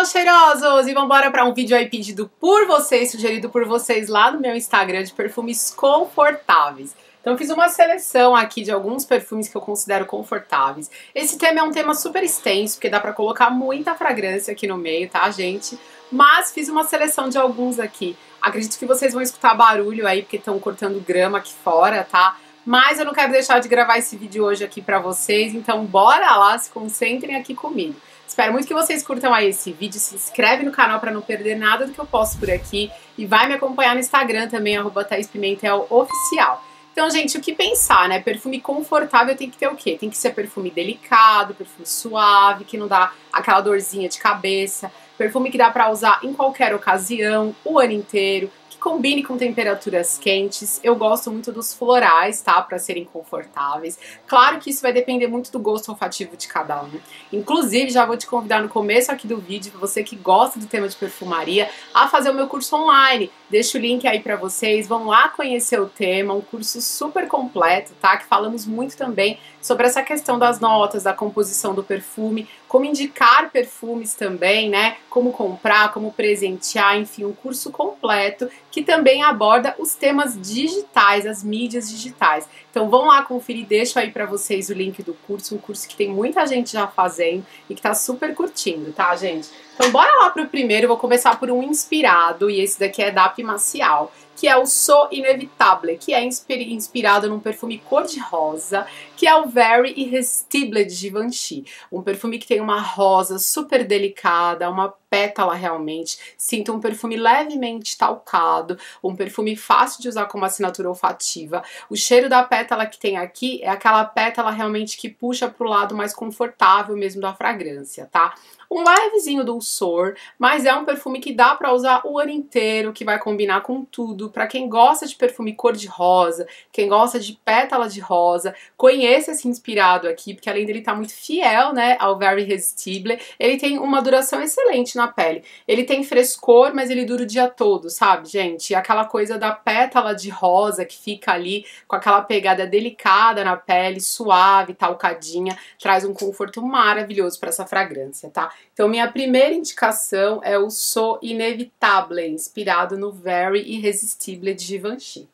Olá, cheirosos! E vambora para um vídeo aí pedido por vocês, sugerido por vocês lá no meu Instagram de perfumes confortáveis. Então fiz uma seleção aqui de alguns perfumes que eu considero confortáveis. Esse tema é um tema super extenso, porque dá pra colocar muita fragrância aqui no meio, tá, gente? Mas fiz uma seleção de alguns aqui. Acredito que vocês vão escutar barulho aí, porque estão cortando grama aqui fora, tá? Mas eu não quero deixar de gravar esse vídeo hoje aqui pra vocês, então bora lá, se concentrem aqui comigo. Espero muito que vocês curtam aí esse vídeo, se inscreve no canal para não perder nada do que eu posto por aqui e vai me acompanhar no Instagram também, arroba Pimentel Oficial. Então, gente, o que pensar, né? Perfume confortável tem que ter o quê? Tem que ser perfume delicado, perfume suave, que não dá aquela dorzinha de cabeça, perfume que dá para usar em qualquer ocasião, o ano inteiro, combine com temperaturas quentes. Eu gosto muito dos florais, tá? Para serem confortáveis. Claro que isso vai depender muito do gosto olfativo de cada um. Inclusive, já vou te convidar no começo aqui do vídeo, você que gosta do tema de perfumaria, a fazer o meu curso online. Deixo o link aí para vocês, vão lá conhecer o tema, um curso super completo, tá? Que falamos muito também sobre essa questão das notas, da composição do perfume, como indicar perfumes também, né? Como comprar, como presentear, enfim, um curso completo que também aborda os temas digitais, as mídias digitais. Então vão lá conferir, deixo aí para vocês o link do curso, um curso que tem muita gente já fazendo e que tá super curtindo, tá, gente? Então bora lá pro primeiro, vou começar por um inspirado e esse daqui é da Pimacial que é o So Inevitable, que é inspirado num perfume cor-de-rosa, que é o Very Irresistible de Givenchy. Um perfume que tem uma rosa super delicada, uma pétala realmente. Sinto um perfume levemente talcado, um perfume fácil de usar como assinatura olfativa. O cheiro da pétala que tem aqui é aquela pétala realmente que puxa pro lado mais confortável mesmo da fragrância, tá? Um levezinho dulçor, mas é um perfume que dá para usar o ano inteiro, que vai combinar com tudo. Para quem gosta de perfume cor de rosa, quem gosta de pétala de rosa, conheça esse inspirado aqui, porque além dele tá muito fiel, né, ao Very Irresistible, ele tem uma duração excelente na pele. Ele tem frescor, mas ele dura o dia todo, sabe, gente? Aquela coisa da pétala de rosa que fica ali com aquela pegada delicada na pele, suave, talcadinha, traz um conforto maravilhoso para essa fragrância, tá? Então, minha primeira indicação é o So Inevitable, inspirado no Very Irresistible de Givenchy.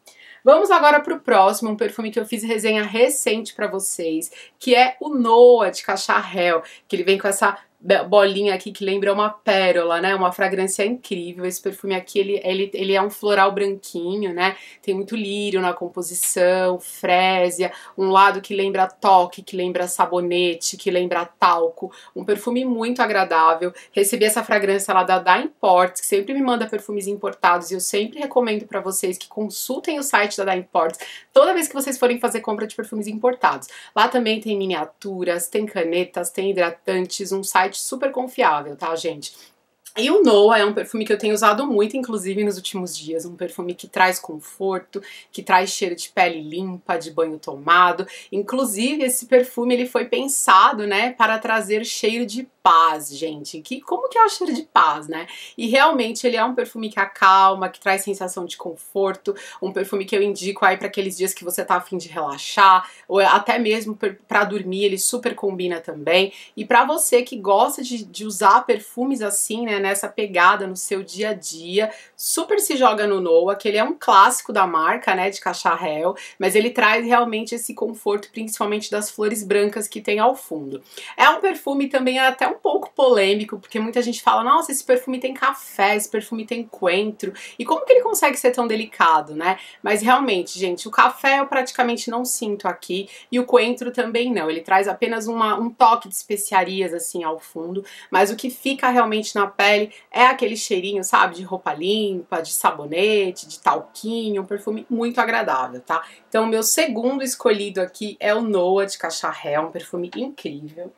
Vamos agora para o próximo, um perfume que eu fiz resenha recente para vocês, que é o Noah de Cacharel, que ele vem com essa bolinha aqui que lembra uma pérola, né? Uma fragrância incrível. Esse perfume aqui, ele, ele, ele é um floral branquinho, né? Tem muito lírio na composição, frésia, um lado que lembra toque, que lembra sabonete, que lembra talco. Um perfume muito agradável. Recebi essa fragrância lá da Da Imports, que sempre me manda perfumes importados e eu sempre recomendo para vocês que consultem o site da Da Imports toda vez que vocês forem fazer compra de perfumes importados. Lá também tem miniaturas, tem canetas, tem hidratantes, um site site super confiável, tá, gente? E o Noah é um perfume que eu tenho usado muito, inclusive nos últimos dias. Um perfume que traz conforto, que traz cheiro de pele limpa, de banho tomado. Inclusive, esse perfume ele foi pensado, né, para trazer cheiro de paz, gente. Que como que é o cheiro de paz, né? E realmente ele é um perfume que acalma, que traz sensação de conforto, um perfume que eu indico aí para aqueles dias que você tá afim de relaxar, ou até mesmo para dormir, ele super combina também. E para você que gosta de, de usar perfumes assim, né, nessa pegada no seu dia a dia, super se joga no Noah, que ele é um clássico da marca, né, de cacharel, mas ele traz realmente esse conforto, principalmente das flores brancas que tem ao fundo. É um perfume também até um pouco polêmico, porque muita gente fala, nossa, esse perfume tem café, esse perfume tem coentro, e como que ele consegue ser tão delicado, né? Mas realmente, gente, o café eu praticamente não sinto aqui, e o coentro também não, ele traz apenas uma, um toque de especiarias, assim, ao fundo, mas o que fica realmente na pele é aquele cheirinho, sabe, de roupa limpa, de sabonete, de talquinho, um perfume muito agradável, tá? Então, meu segundo escolhido aqui é o Noah de Cacharel, um perfume incrível.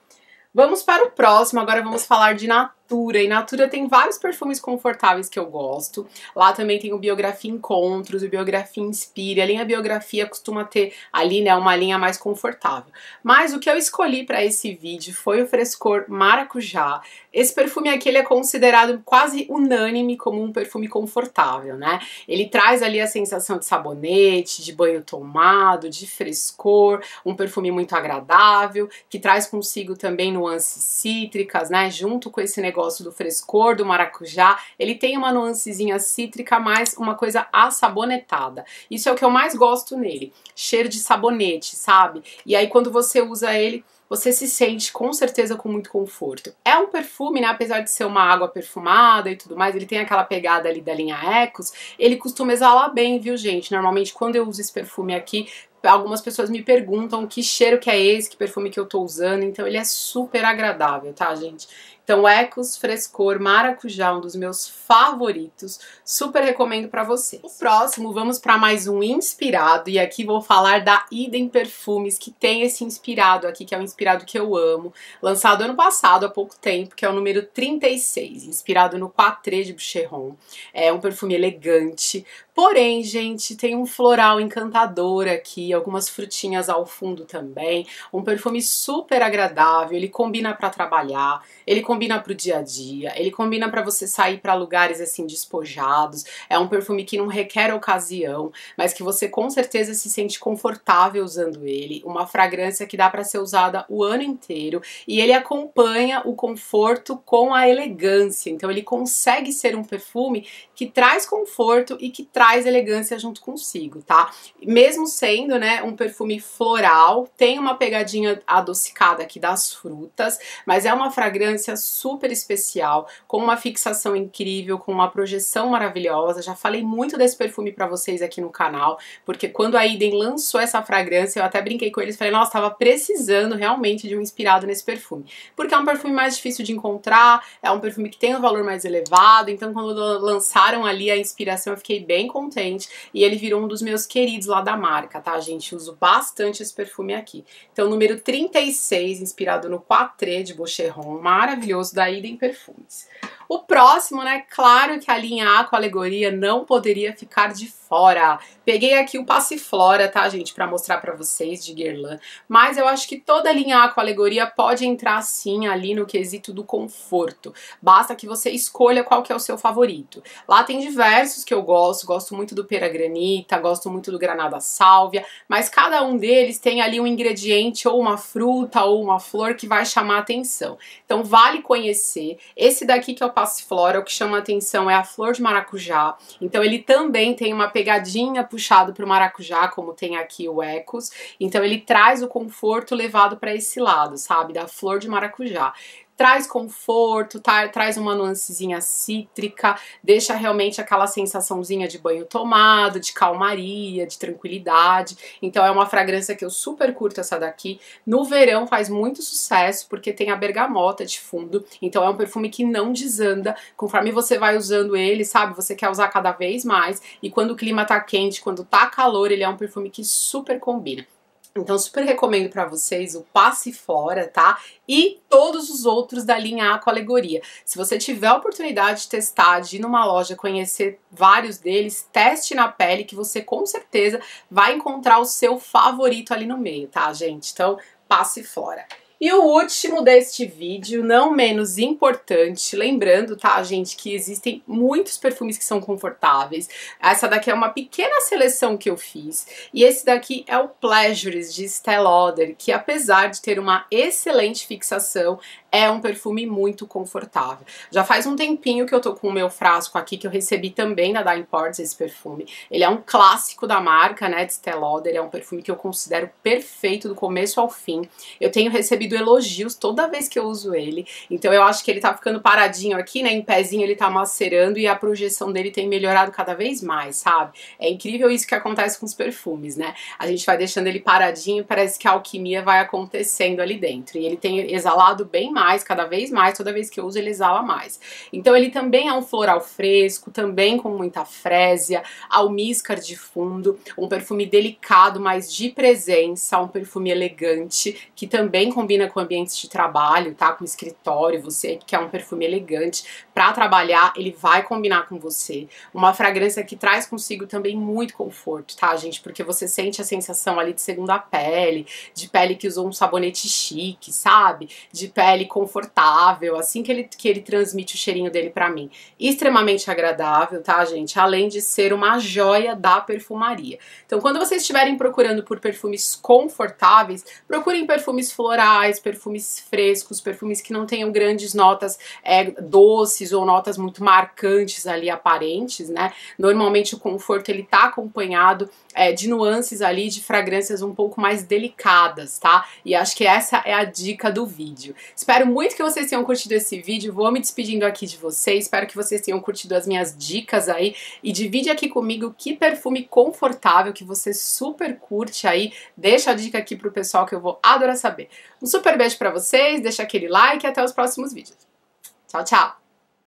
Vamos para o próximo, agora vamos falar de Natura. Natura. E Natura tem vários perfumes confortáveis que eu gosto. Lá também tem o Biografia Encontros, o Biografia Inspire. A linha Biografia costuma ter ali, né, uma linha mais confortável. Mas o que eu escolhi para esse vídeo foi o frescor Maracujá. Esse perfume aqui ele é considerado quase unânime como um perfume confortável, né? Ele traz ali a sensação de sabonete, de banho tomado, de frescor, um perfume muito agradável, que traz consigo também nuances cítricas, né? Junto com esse negócio gosto do frescor, do maracujá. Ele tem uma nuancezinha cítrica, mas uma coisa assabonetada. Isso é o que eu mais gosto nele. Cheiro de sabonete, sabe? E aí quando você usa ele, você se sente com certeza com muito conforto. É um perfume, né? Apesar de ser uma água perfumada e tudo mais, ele tem aquela pegada ali da linha Ecos. Ele costuma exalar bem, viu, gente? Normalmente, quando eu uso esse perfume aqui, algumas pessoas me perguntam que cheiro que é esse, que perfume que eu tô usando, então ele é super agradável, tá, gente? Então, Ecos Frescor Maracujá, um dos meus favoritos, super recomendo para vocês. O próximo, vamos para mais um inspirado, e aqui vou falar da Idem Perfumes, que tem esse inspirado aqui, que é um inspirado que eu amo, lançado ano passado, há pouco tempo, que é o número 36, inspirado no Quatre de Boucheron. É um perfume elegante, porém, gente, tem um floral encantador aqui, algumas frutinhas ao fundo também, um perfume super agradável, ele combina para trabalhar, ele combina combina pro dia a dia, ele combina para você sair para lugares assim despojados. É um perfume que não requer ocasião, mas que você com certeza se sente confortável usando ele. Uma fragrância que dá para ser usada o ano inteiro e ele acompanha o conforto com a elegância. Então ele consegue ser um perfume que traz conforto e que traz elegância junto consigo, tá? Mesmo sendo, né, um perfume floral, tem uma pegadinha adocicada aqui das frutas, mas é uma fragrância super especial, com uma fixação incrível, com uma projeção maravilhosa. Já falei muito desse perfume para vocês aqui no canal, porque quando a Iden lançou essa fragrância, eu até brinquei com eles falei, nossa, tava precisando realmente de um inspirado nesse perfume. Porque é um perfume mais difícil de encontrar, é um perfume que tem um valor mais elevado, então quando lançaram ali a inspiração eu fiquei bem contente e ele virou um dos meus queridos lá da marca, tá, gente? Uso bastante esse perfume aqui. Então, número 36, inspirado no Quatre de Bocheron, maravilhoso da Idem Perfumes. O próximo, né? Claro que a linha A com alegoria não poderia ficar de fora. Peguei aqui o Passiflora, tá, gente, para mostrar para vocês de Guerlain. Mas eu acho que toda a linha A com alegoria pode entrar sim ali no quesito do conforto. Basta que você escolha qual que é o seu favorito. Lá tem diversos que eu gosto, gosto muito do Pera Granita, gosto muito do Granada Sálvia, mas cada um deles tem ali um ingrediente ou uma fruta ou uma flor que vai chamar atenção. Então vale conhecer. Esse daqui que é o Passiflora, o que chama atenção é a flor de maracujá. Então ele também tem uma pegadinha puxado para o maracujá, como tem aqui o Ecos. Então ele traz o conforto levado para esse lado, sabe? Da flor de maracujá traz conforto, tá, traz uma nuancezinha cítrica, deixa realmente aquela sensaçãozinha de banho tomado, de calmaria, de tranquilidade. Então é uma fragrância que eu super curto essa daqui. No verão faz muito sucesso porque tem a bergamota de fundo. Então é um perfume que não desanda. Conforme você vai usando ele, sabe? Você quer usar cada vez mais. E quando o clima tá quente, quando tá calor, ele é um perfume que super combina. Então, super recomendo para vocês o Passe Fora, tá? E todos os outros da linha A com alegoria. Se você tiver a oportunidade de testar, de ir numa loja, conhecer vários deles, teste na pele que você com certeza vai encontrar o seu favorito ali no meio, tá, gente? Então, passe fora. E o último deste vídeo, não menos importante, lembrando, tá, gente, que existem muitos perfumes que são confortáveis. Essa daqui é uma pequena seleção que eu fiz. E esse daqui é o Pleasures de Estée Lauder, que apesar de ter uma excelente fixação, é um perfume muito confortável. Já faz um tempinho que eu tô com o meu frasco aqui, que eu recebi também da Da Imports esse perfume. Ele é um clássico da marca, né, de Estée Lauder, é um perfume que eu considero perfeito do começo ao fim. Eu tenho recebido elogios toda vez que eu uso ele, então eu acho que ele tá ficando paradinho aqui, né, em pezinho ele tá macerando e a projeção dele tem melhorado cada vez mais, sabe? É incrível isso que acontece com os perfumes, né? A gente vai deixando ele paradinho, parece que a alquimia vai acontecendo ali dentro. E ele tem exalado bem mais, cada vez mais, toda vez que eu uso ele exala mais. Então ele também é um floral fresco, também com muita frésia, almíscar de fundo, um perfume delicado, mas de presença, um perfume elegante, que também combina com ambientes de trabalho, tá? Com escritório, você que quer um perfume elegante para trabalhar, ele vai combinar com você. Uma fragrância que traz consigo também muito conforto, tá, gente? Porque você sente a sensação ali de segunda pele, de pele que usou um sabonete chique, sabe? De pele confortável, assim que ele, que ele transmite o cheirinho dele para mim. Extremamente agradável, tá, gente? Além de ser uma joia da perfumaria. Então, quando vocês estiverem procurando por perfumes confortáveis, procurem perfumes florais mais perfumes frescos, perfumes que não tenham grandes notas é, doces ou notas muito marcantes ali aparentes, né? Normalmente o conforto ele tá acompanhado é, de nuances ali de fragrâncias um pouco mais delicadas, tá? E acho que essa é a dica do vídeo. Espero muito que vocês tenham curtido esse vídeo. Vou me despedindo aqui de vocês. Espero que vocês tenham curtido as minhas dicas aí e divide aqui comigo que perfume confortável que você super curte aí. Deixa a dica aqui pro pessoal que eu vou adorar saber. Um super beijo para vocês, deixa aquele like e até os próximos vídeos. Tchau, tchau!